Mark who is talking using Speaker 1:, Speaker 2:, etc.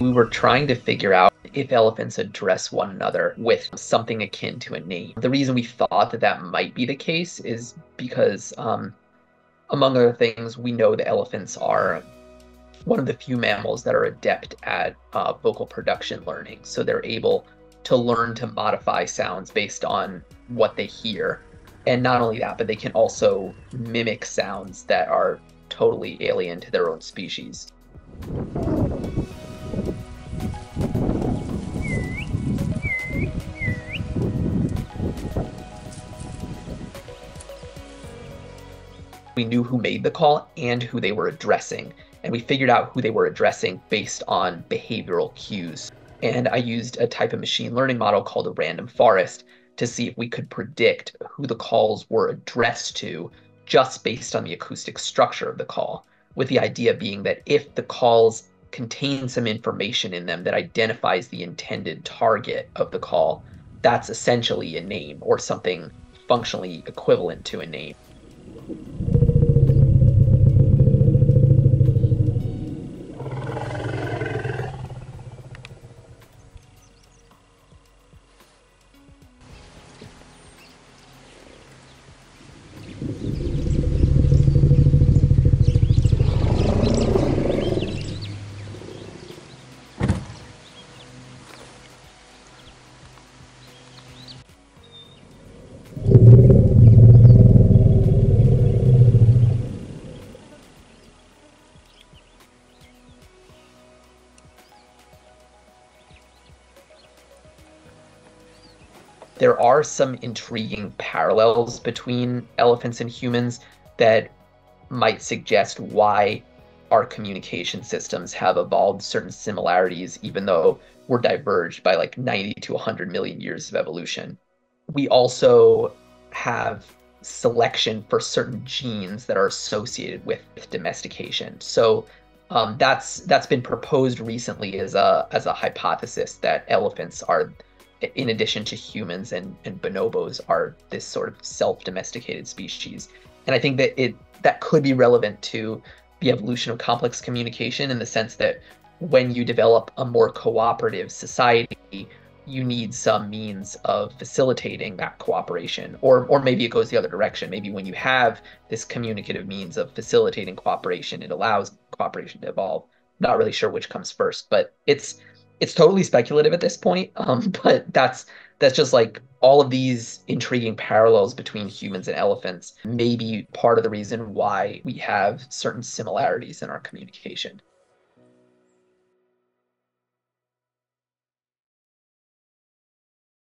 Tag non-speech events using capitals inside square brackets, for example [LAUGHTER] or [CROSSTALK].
Speaker 1: We were trying to figure out if elephants address one another with something akin to a name. The reason we thought that that might be the case is because, um, among other things, we know that elephants are one of the few mammals that are adept at uh, vocal production learning. So they're able to learn to modify sounds based on what they hear. And not only that, but they can also mimic sounds that are totally alien to their own species. We knew who made the call and who they were addressing, and we figured out who they were addressing based on behavioral cues. And I used a type of machine learning model called a random forest to see if we could predict who the calls were addressed to just based on the acoustic structure of the call, with the idea being that if the calls contain some information in them that identifies the intended target of the call, that's essentially a name or something functionally equivalent to a name. There are some intriguing parallels between elephants and humans that might suggest why our communication systems have evolved certain similarities, even though we're diverged by like 90 to 100 million years of evolution. We also have selection for certain genes that are associated with domestication. So um, that's that's been proposed recently as a as a hypothesis that elephants are in addition to humans and, and bonobos are this sort of self-domesticated species. And i think that it that could be relevant to the evolution of complex communication in the sense that when you develop a more cooperative society you need some means of facilitating that cooperation. Or or maybe it goes the other direction. Maybe when you have this communicative means of facilitating cooperation it allows cooperation to evolve. Not really sure which comes first but it's it's totally speculative at this point. Um, [LAUGHS] but that's that's just like all of these intriguing parallels between humans and elephants may be part of the reason why we have certain similarities in our communication.